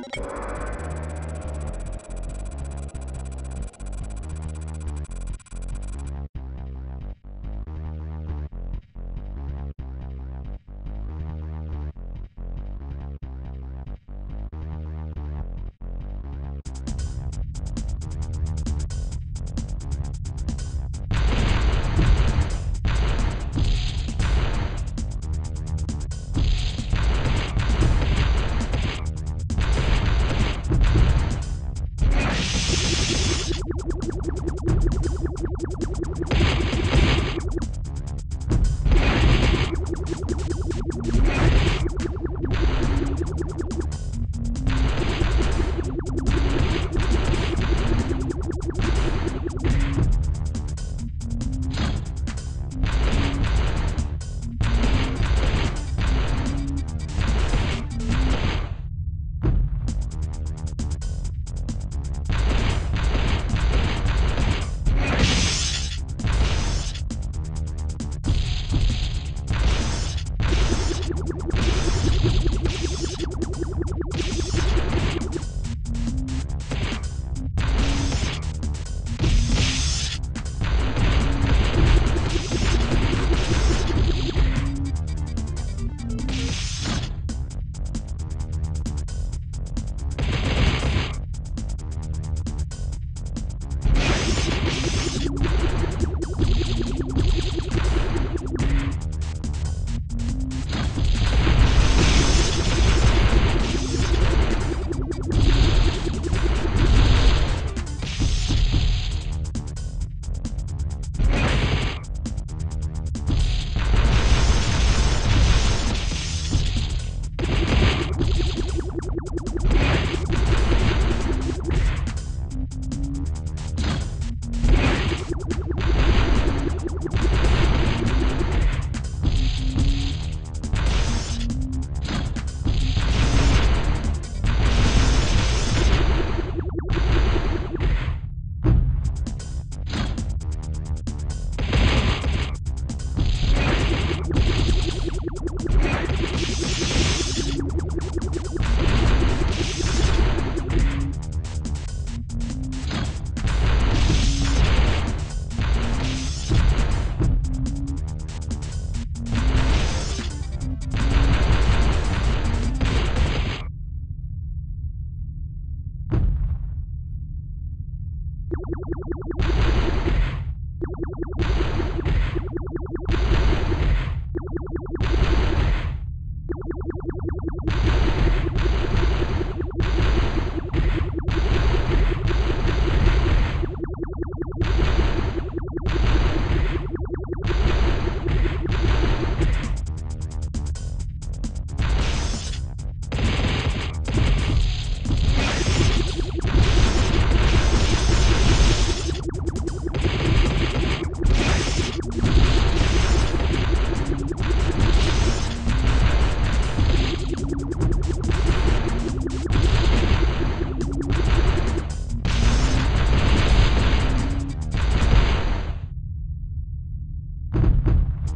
you